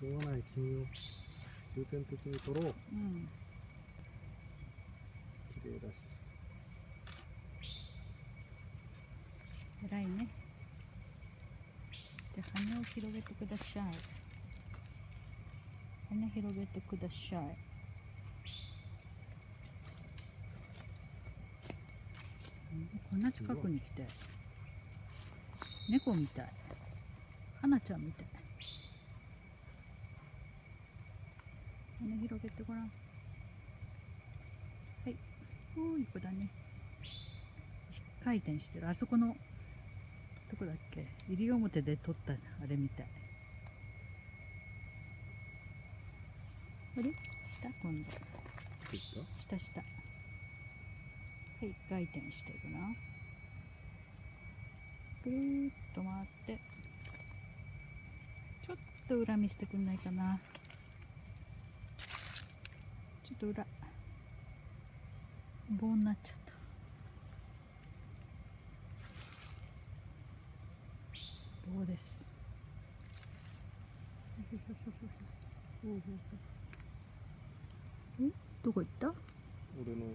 しょうがない君を重点的に取ろう。うん。綺麗だし。偉いね。で羽を広げてください。羽広げてください。うんこんな近くに来て？猫みたい。花ちゃんみたい羽広げてごらん。はい。おーいい子だね。回転してる。あそこのどこだっけ？西表で撮ったあれみたい。あれ？下？今度。下？下はい回転してるな。ぐるーっと回って。ちょっと裏見せてくんないかなと裏棒になっちゃった。棒です。んどこ行った？俺の後